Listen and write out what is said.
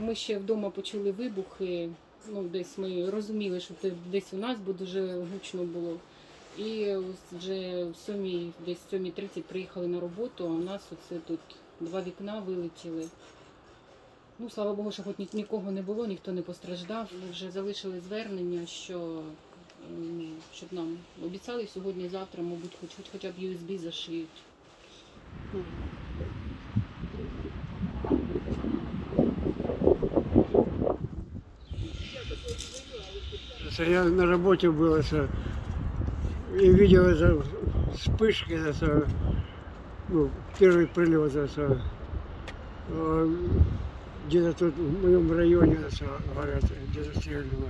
Ми ще вдома почули вибухи. Ну, десь ми розуміли, що це десь у нас, бо дуже гучно було. І вже в сьомій, десь в 7.30 приїхали на роботу, а у нас оце тут два вікна вилетіли. Ну, слава Богу, що хоч ні- нікого не було, ніхто не постраждав. Ми вже залишили звернення, що щоб нам обіцяли сьогодні-завтра, мабуть, хоч, хоч хоча б USB зашиють. Это Я на работе был это, и видел это вспышки, это, ну, первый прилет, это, э, где-то тут в моем районе, это, говорят, где-то стрельнуло.